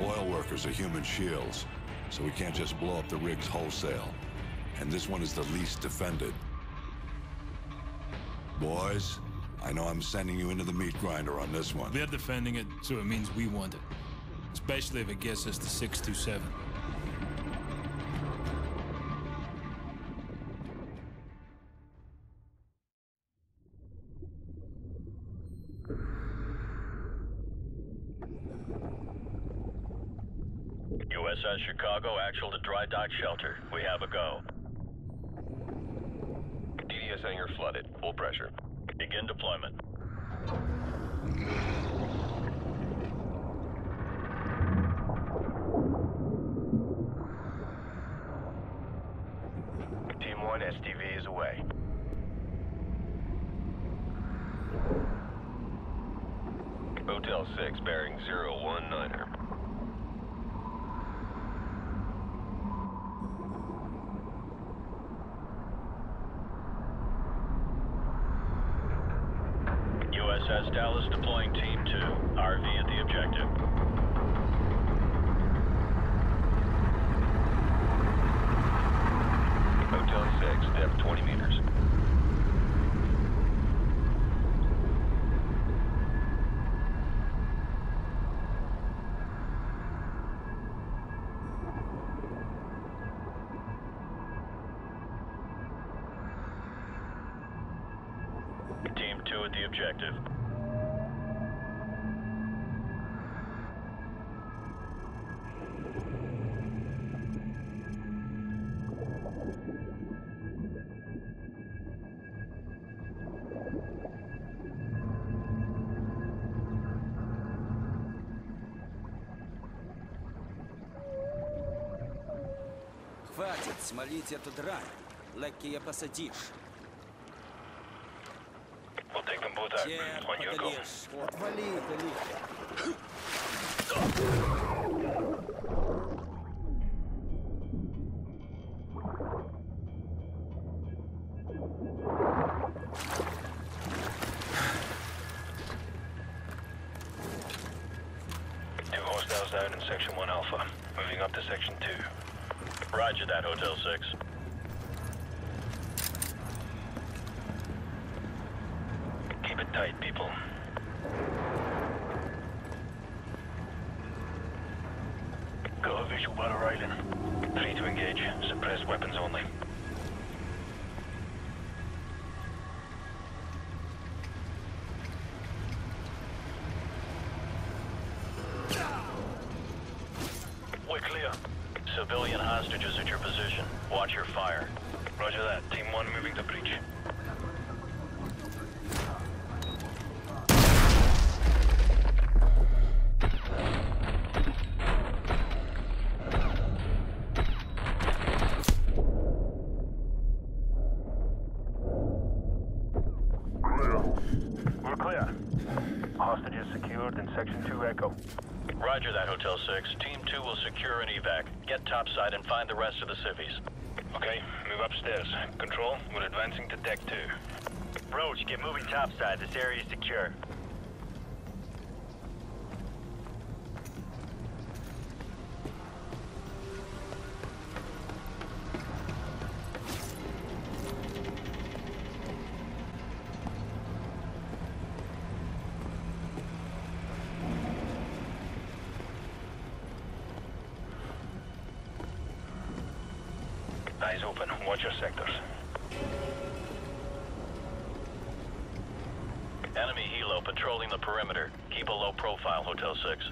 Oil workers are human shields, so we can't just blow up the rigs wholesale. And this one is the least defended. Boys, I know I'm sending you into the meat grinder on this one. They're defending it, so it means we want it. Especially if it gets us to 627. Chicago, actual to dry dock shelter. We have a go. DDS hangar flooded. Full pressure. Begin deployment. Team 1, STV is away. Hotel 6, bearing 019er. 2 at the objective. Хватит смолить эту дрань. Я посадишь. We'll take them both out. Те On your go. подольешь. Отвали, Дали. Two hostiles down in Section 1 Alpha. Moving up to Section 2. Roger that, Hotel 6. Tight, people. Got a visual battle Rylan. Free to engage. Suppressed weapons only. We're clear. Civilian hostages at your position. Watch your fire. Roger that. Team 1 moving to breach. We're clear. Hostages secured in Section 2 Echo. Roger that, Hotel 6. Team 2 will secure an evac. Get topside and find the rest of the civvies. Okay, move upstairs. Control, we're advancing to deck 2. Roach, get moving topside. This area is secure. Low profile, Hotel 6.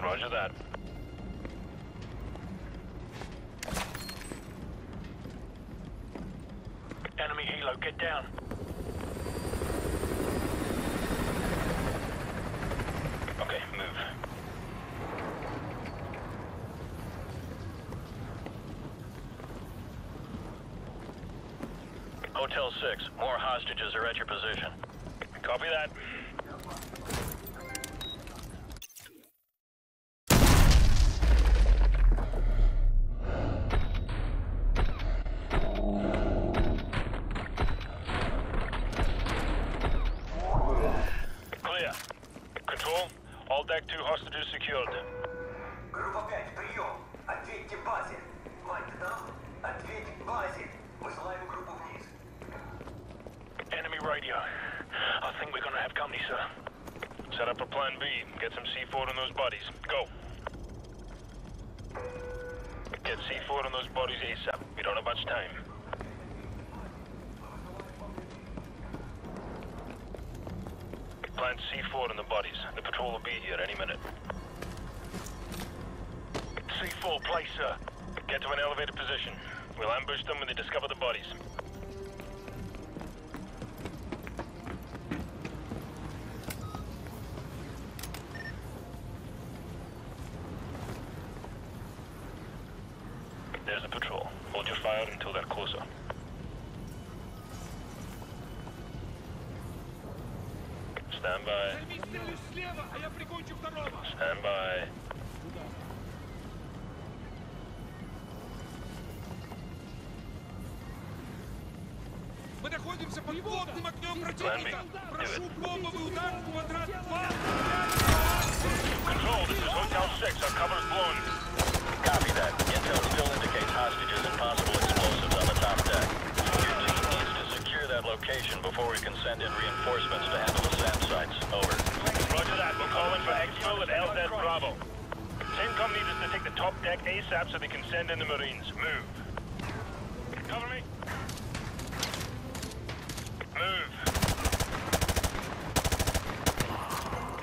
Roger that. Enemy helo, get down. Okay, move. Hotel 6, more hostages are at your position. Copy that. ASAP. We don't have much time. Plant C4 on the bodies. The patrol will be here any minute. C4, place, sir. Get to an elevated position. We'll ambush them when they discover the bodies. Stand by. Stand by. Мы находимся под плотным огнем противника. Прошу бомбовый удар в квадрат 2. Control, this is Hotel 6. Our cover's blown. Copy that. Intel still indicates hostages and possible location before we can send in reinforcements to handle the SAM sites. Over. Roger that. We're calling for exfil at LZ Bravo. CENTCOM needs us to take the top deck ASAP so they can send in the Marines. Move. Cover me. Move.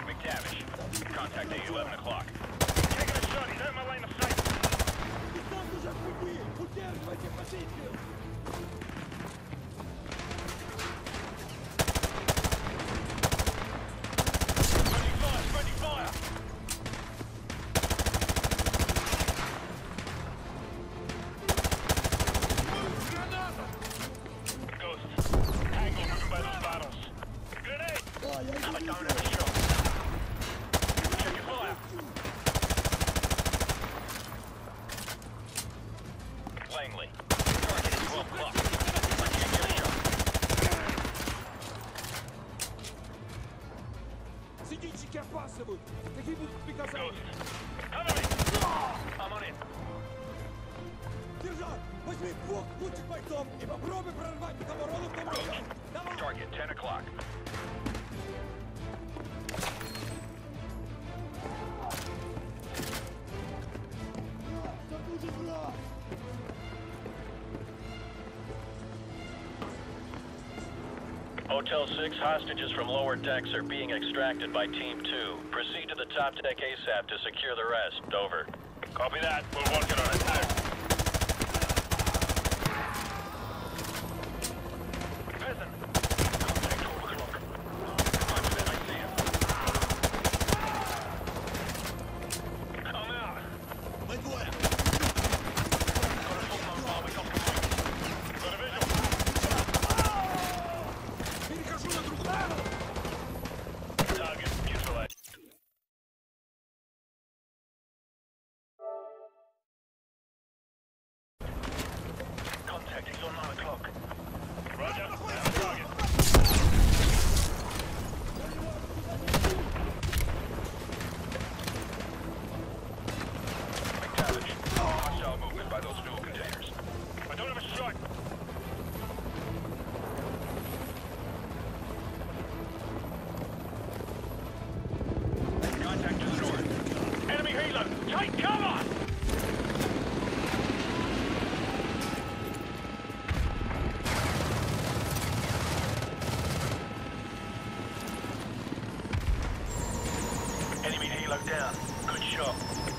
McTavish. Contact at 11 o'clock. Taking a shot. He's out of my line of sight. Держать! Возьми двух лучших бойцов и попробуй прорвать оборону в том районе. Давай! Target 10 o'clock. Hotel 6 hostages from lower decks are being extracted by Team 2. Proceed to the top deck ASAP to secure the rest. Over. Copy that. We're working on it now.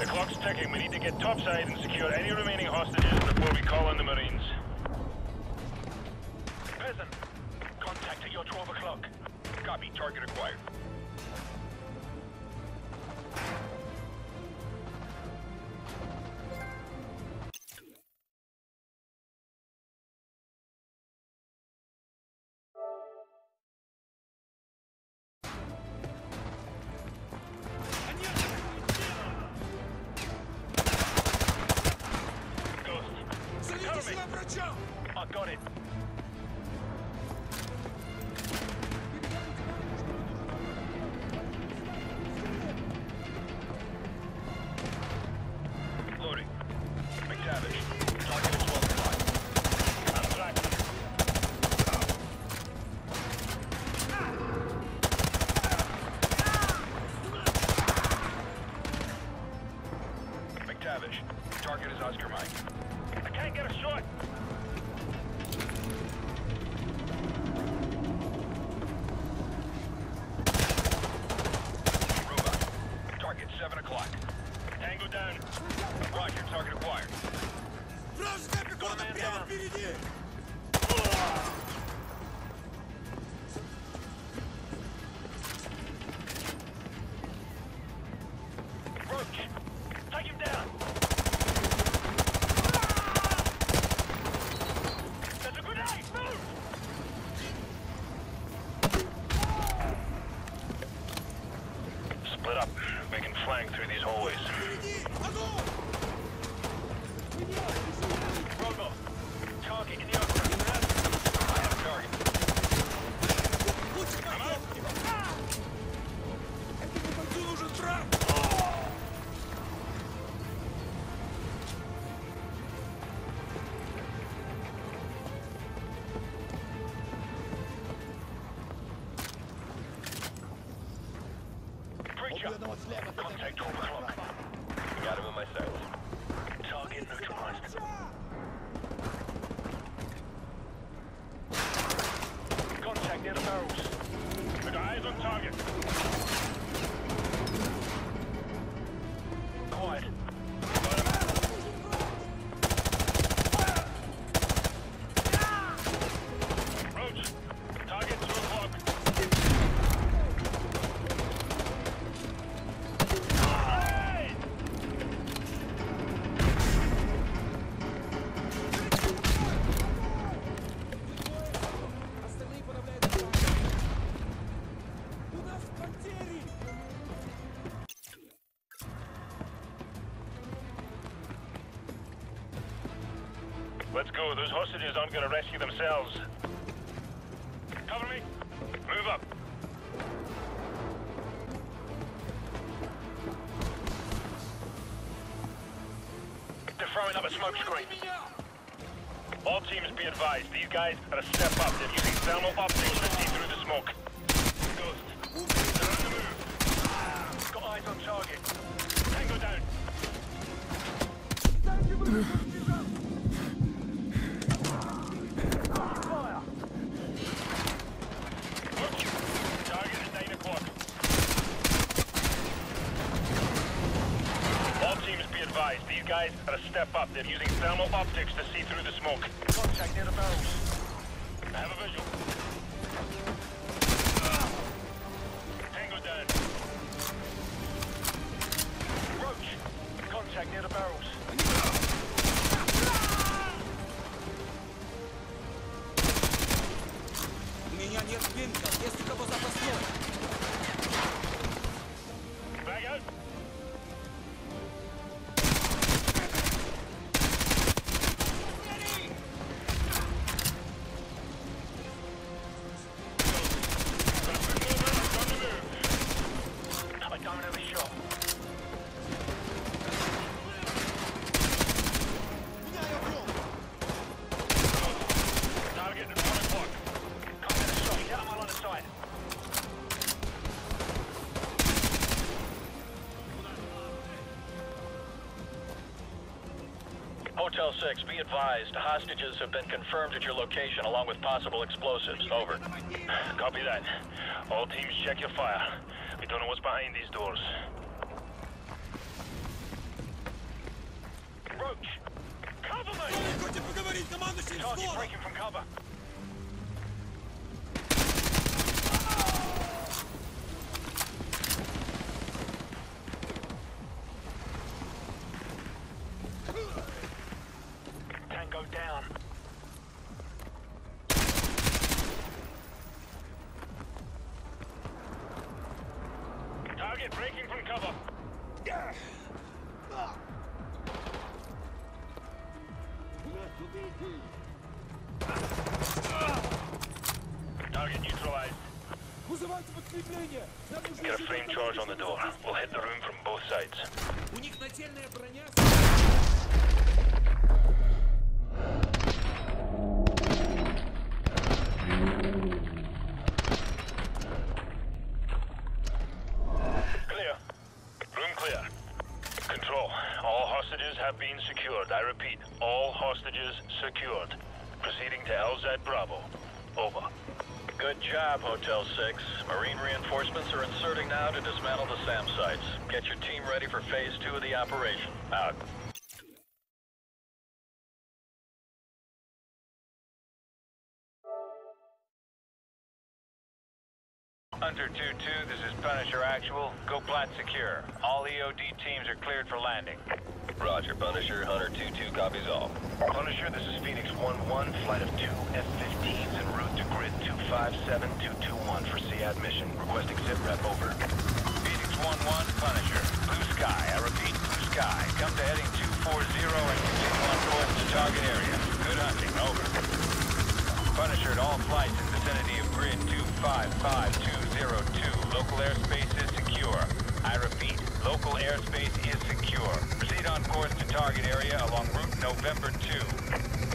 The clock's ticking. We need to get topside and secure any remaining hostages before we call on the Marines. Peasant. Contact at your 12 o'clock. Copy. Target acquired. I got it. Breach up. Contact 12 o'clock. Got him in my sights. Target neutralized. Contact near the barrels. Got eyes on target. Let's go. Those hostages aren't going to rescue themselves. Cover me. Move up. They're throwing up a smoke screen. All teams be advised. These guys are a step up. They're using thermal optics to see through the smoke. Ghost. They're on the move. Got eyes on target. Tango down. Fire. Target at 9 o'clock. All teams be advised. These guys are a step up. They're using thermal optics to see through the smoke. Contact near the barrels. I have a visual. Hotel 6, be advised. Hostages have been confirmed at your location along with possible explosives. Over. Copy that. All teams check your fire don't know what's behind these doors. Roach! Cover me! Target breaking from cover! Get a flame charge on the door. We'll hit the room from both sides. У них нательная броня. Good job, Hotel 6. Marine reinforcements are inserting now to dismantle the SAM sites. Get your team ready for phase two of the operation. Out. Hunter 2-2, this is Punisher Actual. Go plat secure. All EOD teams are cleared for landing. Roger, Punisher. Hunter 2-2 copies all. Punisher, this is Phoenix 1-1, flight of two F-15s en route to grid 257221 for SEAD mission. Requesting sit rep, over. Phoenix 1-1, Punisher. Blue sky, I repeat, blue sky. Come to heading 240 and continue on course to target area. Good hunting, over. Punisher at all flights in vicinity of grid 255202. Local airspace is secure. I repeat, local airspace is secure. Proceed on course to target area along route November 2.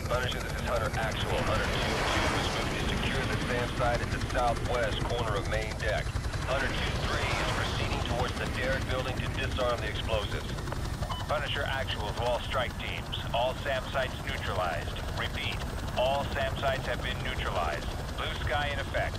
Punisher, this is Hunter Actual. Hunter 2-2 is moving SAM site at the southwest corner of main deck. Hunter 2-3 is proceeding towards the Derrick building to disarm the explosives. Punisher Actual to all strike teams. All SAM sites neutralized. Repeat, all SAM sites have been neutralized. Blue sky in effect.